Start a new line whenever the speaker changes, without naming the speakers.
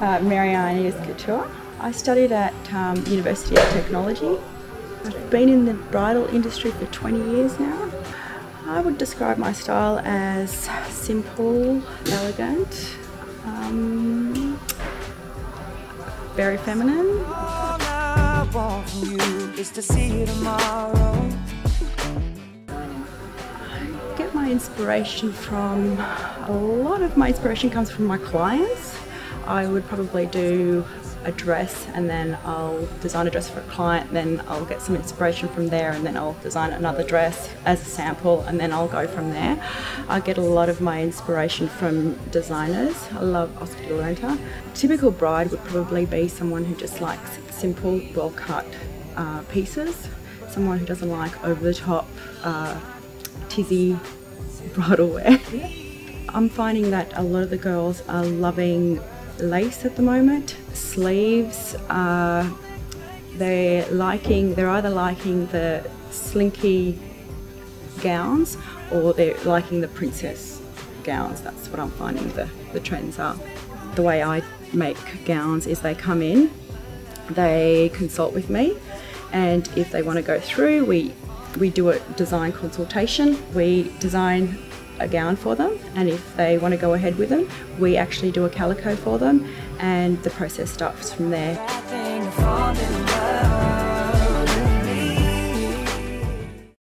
Uh, Marianne Couture. I studied at um, University of Technology. I've been in the bridal industry for 20 years now. I would describe my style as simple, elegant, um, very feminine.
All I want from you is to see you tomorrow.
get my inspiration from a lot of my inspiration comes from my clients. I would probably do a dress and then I'll design a dress for a client, then I'll get some inspiration from there and then I'll design another dress as a sample and then I'll go from there. I get a lot of my inspiration from designers. I love Oscar de la Renta. Typical bride would probably be someone who just likes simple, well cut uh, pieces. Someone who doesn't like over the top uh, tizzy bridal wear. I'm finding that a lot of the girls are loving lace at the moment. Sleeves, uh, they're liking, they're either liking the slinky gowns or they're liking the princess gowns. That's what I'm finding the, the trends are. The way I make gowns is they come in, they consult with me, and if they want to go through, we we do a design consultation. We design a gown for them, and if they want to go ahead with them, we actually do a calico for them, and the process starts from there.